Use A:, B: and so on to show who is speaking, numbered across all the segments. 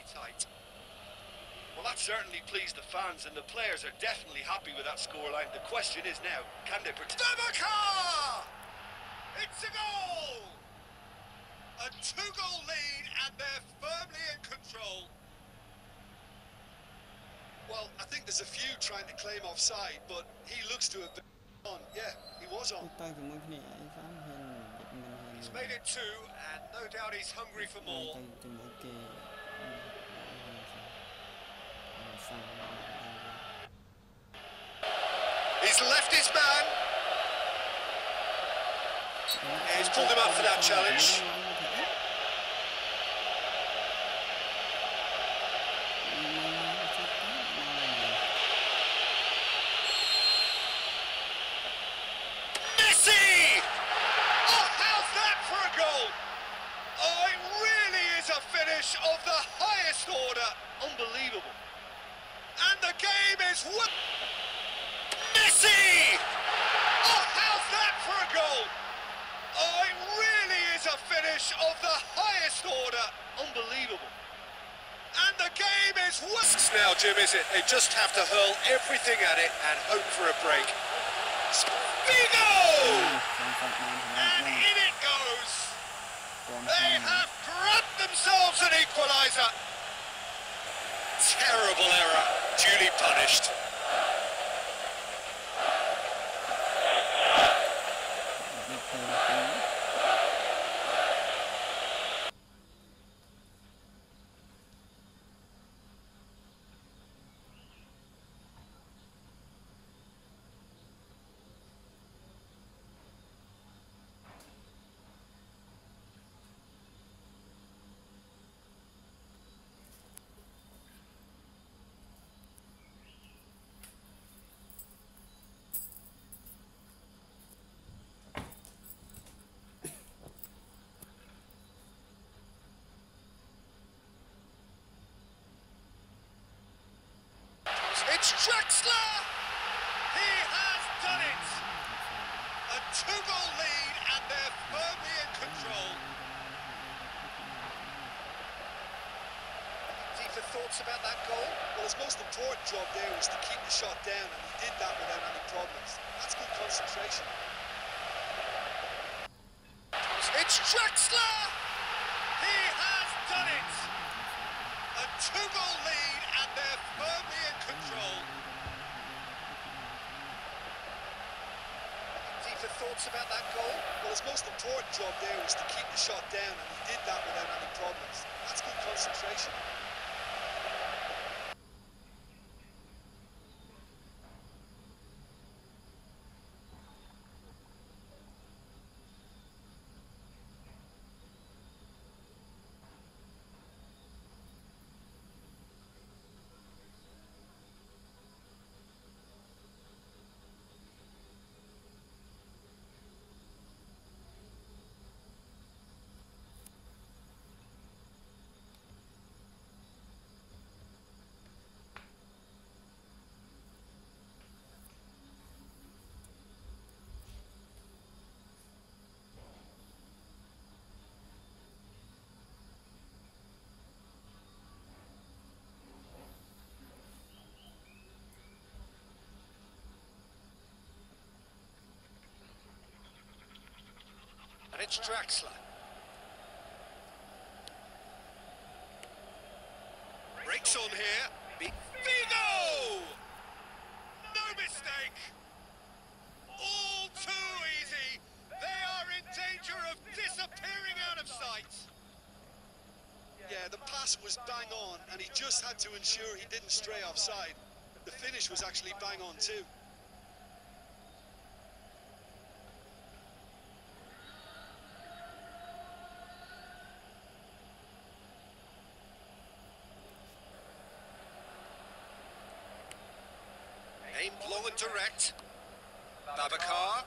A: very tight.
B: Well, that certainly pleased the fans, and the players are definitely happy with that scoreline. The question is now, can they protect...
A: Stabaka! It's a goal! A two-goal lead, and they're firmly in control.
C: Well, I think there's a few trying to claim offside, but he looks to have been on. Yeah, he was on.
D: tôi thì muốn này ấy phán hơn Việt Nam hơn
A: He's made it two, and no doubt he's hungry for more. He's left his man.
C: He's pulled him up for that challenge.
A: Messi! Oh, how's that for a goal? Oh, it really is a finish of the highest order.
B: Unbelievable.
A: And the game is. Messi! Oh, how's that for a goal? Oh, it really is a finish of the highest order.
B: Unbelievable.
A: And the game is won.
C: Now, Jim, is it? They just have to hurl everything at it and hope for a break.
A: Figo! And in it goes. They have grabbed themselves an
C: Terrible error, duly punished.
A: It's Draxler! He has done it! A two-goal lead and they're firmly in control.
C: Deeper thoughts about that goal? Well, his most important job there was to keep the shot down, and he did that without any problems. That's good concentration.
A: It's Draxler! He has done it! A two-goal lead and they're firmly in control.
C: Deeper thoughts about that goal? Well, his most important job there was to keep the shot down, and he did that without any problems. That's good concentration.
A: Draxler. Breaks on here. Big Figo! No mistake! All too easy. They are in danger of disappearing out of sight.
C: Yeah, the pass was bang on, and he just had to ensure he didn't stray offside. The finish was actually bang on too.
A: Aimed long and direct. Babacar.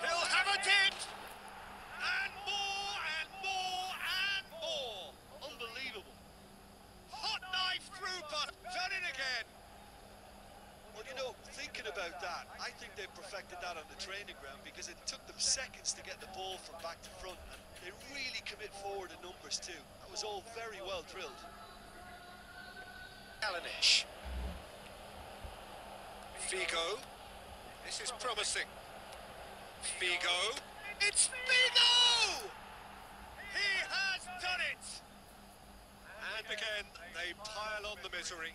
A: He'll have a dip! And more and more and more!
B: Unbelievable.
A: Hot knife through, but done it again!
C: Well, you know, thinking about that, I think they perfected that on the the training ground because it took them seconds to get the ball from back to front, and they really commit forward in numbers too. That was all very well drilled.
A: Alanish. Figo. This is promising. Figo. It's Figo! He has done it! And again, they pile on the misery.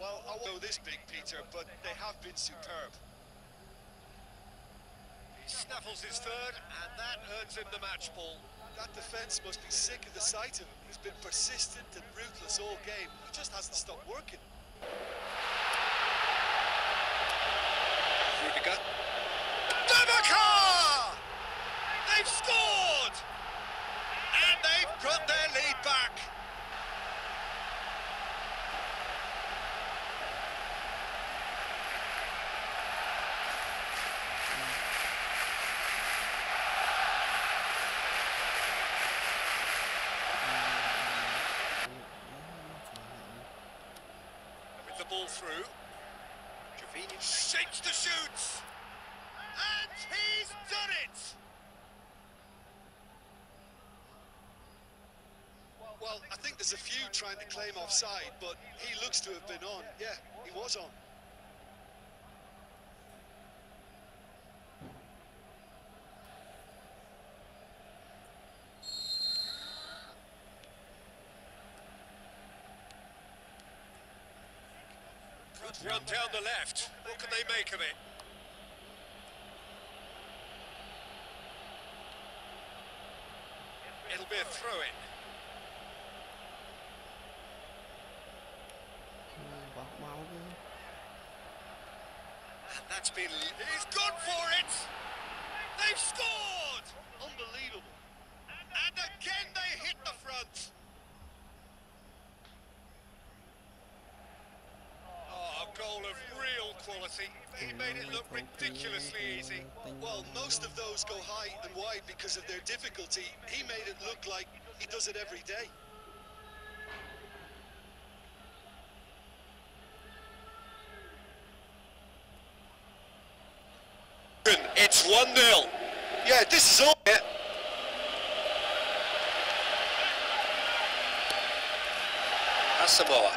C: Well, I won't go this big, Peter, but they have been superb.
A: He snaffles his third, and that earns him the match ball.
C: That defence must be sick of the sight of him. He's been persistent and ruthless all game. He just hasn't stopped working.
A: Rudiger. Babacar! They've scored! And they've got their lead back. With the ball through. Jovinic shapes the shoots! And he's done it!
C: Well, I think there's a few trying to claim offside, but he looks to have been on. Yeah, he was on.
A: Good run down the left. What can they make of it? It'll be a throw-in.
D: bọt máu chứ
A: And that's been... He's gone for it! They've scored!
C: Unbelievable.
A: And again they hit the front. Oh, a goal of real quality. He made it look ridiculously easy.
C: Well, most of those go high and wide because of their difficulty. He made it look like he does it every day.
A: It's 1-0.
C: Yeah, this is all. Yeah.
A: Asamoah.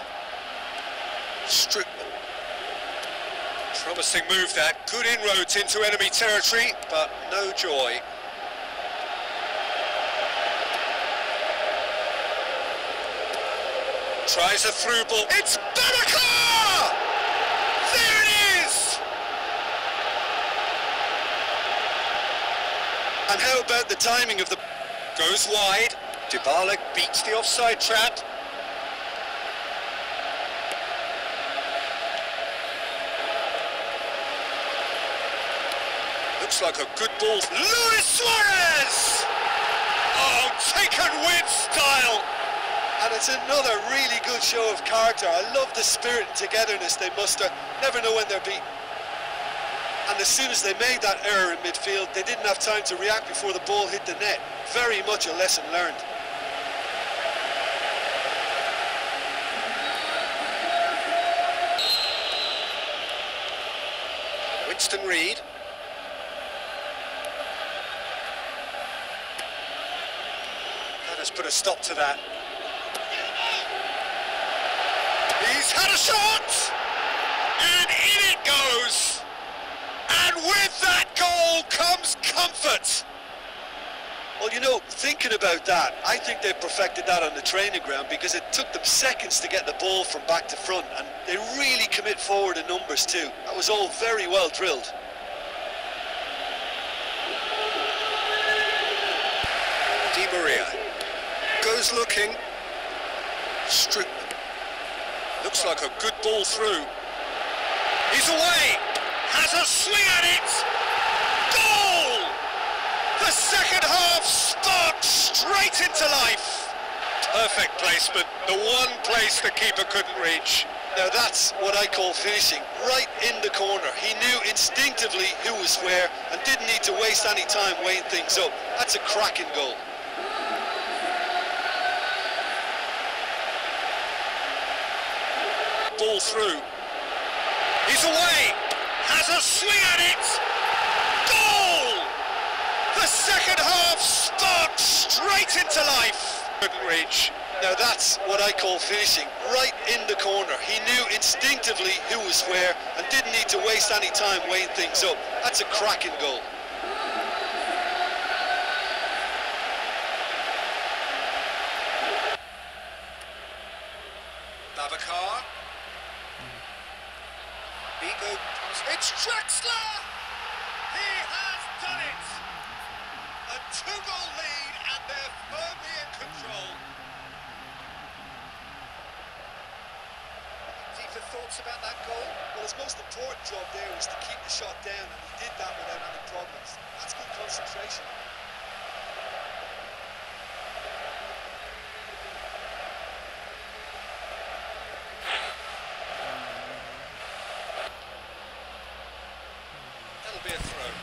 A: Strickland. Promising move that. Good inroads into enemy territory, but no joy. Tries a through ball. It's Babacar! There it is!
C: And how about the timing of the...
A: Goes wide. Dybala beats the offside trap. Looks like a good ball. Luis Suarez! Oh, taken with style.
C: And it's another really good show of character. I love the spirit and togetherness they muster. Never know when they're beaten. And as soon as they made that error in midfield, they didn't have time to react before the ball hit the net. Very much a lesson learned.
A: Winston Reid. That has put a stop to that. He's had a shot! And in it goes! And with that goal comes comfort!
C: Well, you know, thinking about that, I think they perfected that on the training ground because it took them seconds to get the ball from back to front and they really commit forward in numbers too. That was all very well drilled.
A: Goes looking. Strickland looks like a good ball through. He's away. Has a swing at it. Goal! The second half sparked straight into life. Perfect placement. The one place the keeper couldn't reach.
C: Now that's what I call finishing, right in the corner. He knew instinctively who was where and didn't need to waste any time weighing things up. That's a cracking goal.
A: Ball through. He's away. Has a swing at it. Goal! The second half sparked straight into life.
C: Ridge. Now that's what I call finishing, right in the corner. He knew instinctively who was where and didn't need to waste any time weighing things up. That's a cracking goal.
A: Babacar. It's Draxler! He has done it! A two-goal lead and they're firmly in control. Deeper thoughts about that goal?
C: Well, his most important job there was to keep the shot down, and he did that without any problems. That's good concentration.
A: That'll be a throw.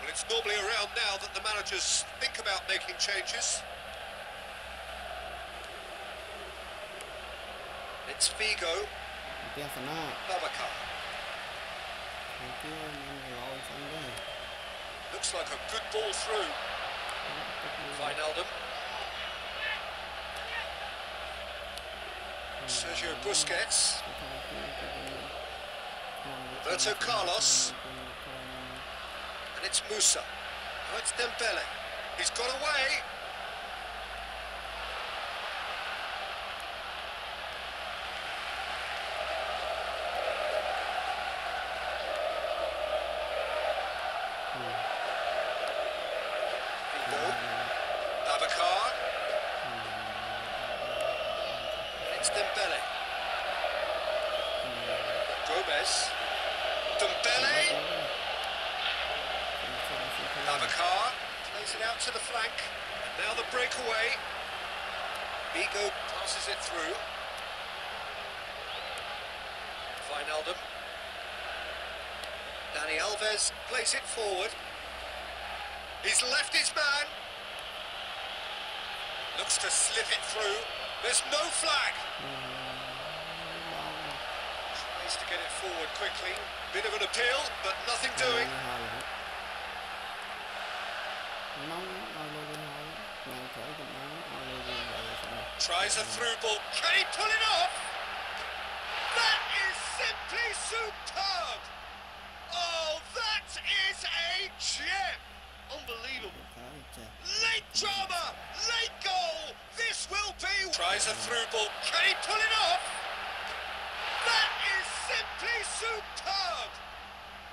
A: Well, it's normally around now that the managers think about making changes. It's
D: kena.
A: Babacar.
D: Nanti main lawan sana.
A: Looks like a good ball through. Wijnaldum. Sergio Busquets. Roberto Carlos. And it's Musa. Now it's Dembele. He's got away. Figo. Babacar. It's Dembele. Gomez. Dembele. Babacar it out to the flank. Now the breakaway. Figo passes it through. Wijnaldum. Dani Alves plays it forward. He's left his man. Looks to slip it through. There's no flag. Tries to get it forward quickly. Bit of an appeal, but nothing doing. Tries a through ball. Can he pull it off? That is simply superb. Oh, that is a gem.
C: Unbelievable.
A: Late drama, late goal. This will be. Tries a through ball. Can he pull it off? That is simply superb.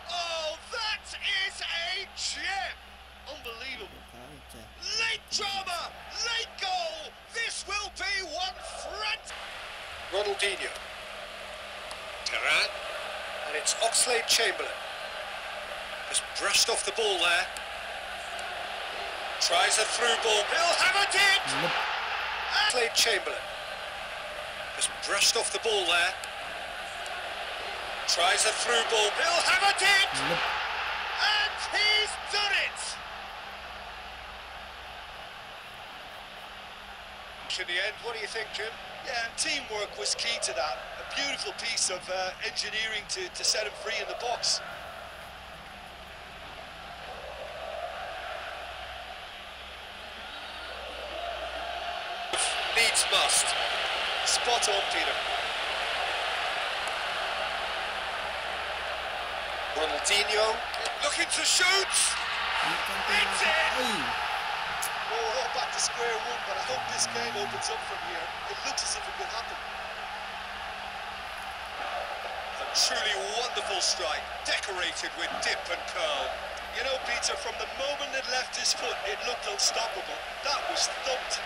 A: Oh, that is a gem.
C: Unbelievable.
D: Khởi chà.
A: Late drama, late goal. This will be one front. Ronaldinho. Terran. And it's Oxlade Chamberlain. Just brushed off the ball there. Tries a through ball. He'll have a dig. Oxlade Chamberlain. Just brushed off the ball there. Tries a through ball. He'll have a dig. And he's done it. In the end, what do you think, Jim?
C: Yeah, teamwork was key to that. Beautiful piece of uh, engineering to, to set him free in the box.
A: Needs must.
C: Spot on, Peter.
A: Ronaldinho looking to shoot. It's in.
C: Well, we're all back to square one, but I hope this game opens up from here. It looks as if it could happen.
A: Truly wonderful strike, decorated with dip and curl.
C: You know, Peter, from the moment it left his foot, it looked unstoppable. That was thumped.